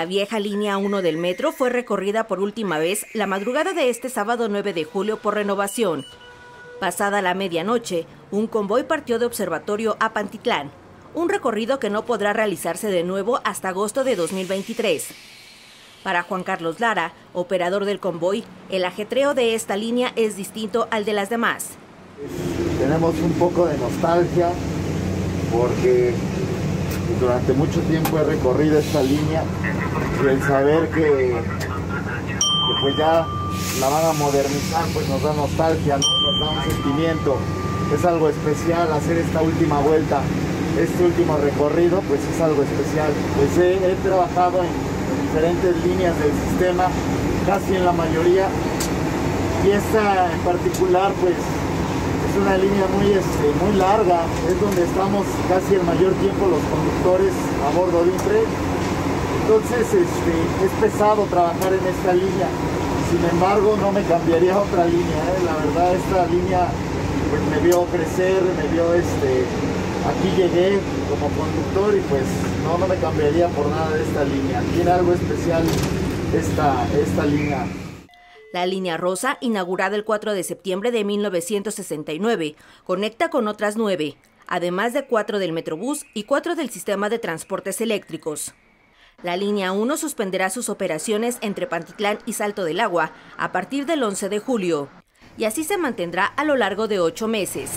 La vieja línea 1 del metro fue recorrida por última vez la madrugada de este sábado 9 de julio por renovación. Pasada la medianoche, un convoy partió de Observatorio a Pantitlán, un recorrido que no podrá realizarse de nuevo hasta agosto de 2023. Para Juan Carlos Lara, operador del convoy, el ajetreo de esta línea es distinto al de las demás. Tenemos un poco de nostalgia porque durante mucho tiempo he recorrido esta línea y el saber que, pues ya la van a modernizar pues nos da nostalgia, nos da un sentimiento, es algo especial hacer esta última vuelta, este último recorrido pues es algo especial. Pues he trabajado en diferentes líneas del sistema, casi en la mayoría, y esta en particular pues es una línea muy, este, muy larga, es donde estamos casi el mayor tiempo los conductores a bordo de un tren. Entonces este, es pesado trabajar en esta línea. Sin embargo, no me cambiaría otra línea. ¿eh? La verdad, esta línea pues, me vio crecer, me vio este. Aquí llegué como conductor y pues no, no me cambiaría por nada de esta línea. Tiene algo especial esta, esta línea. La línea rosa, inaugurada el 4 de septiembre de 1969, conecta con otras nueve, además de cuatro del Metrobús y cuatro del sistema de transportes eléctricos. La línea 1 suspenderá sus operaciones entre Pantitlán y Salto del Agua a partir del 11 de julio, y así se mantendrá a lo largo de ocho meses.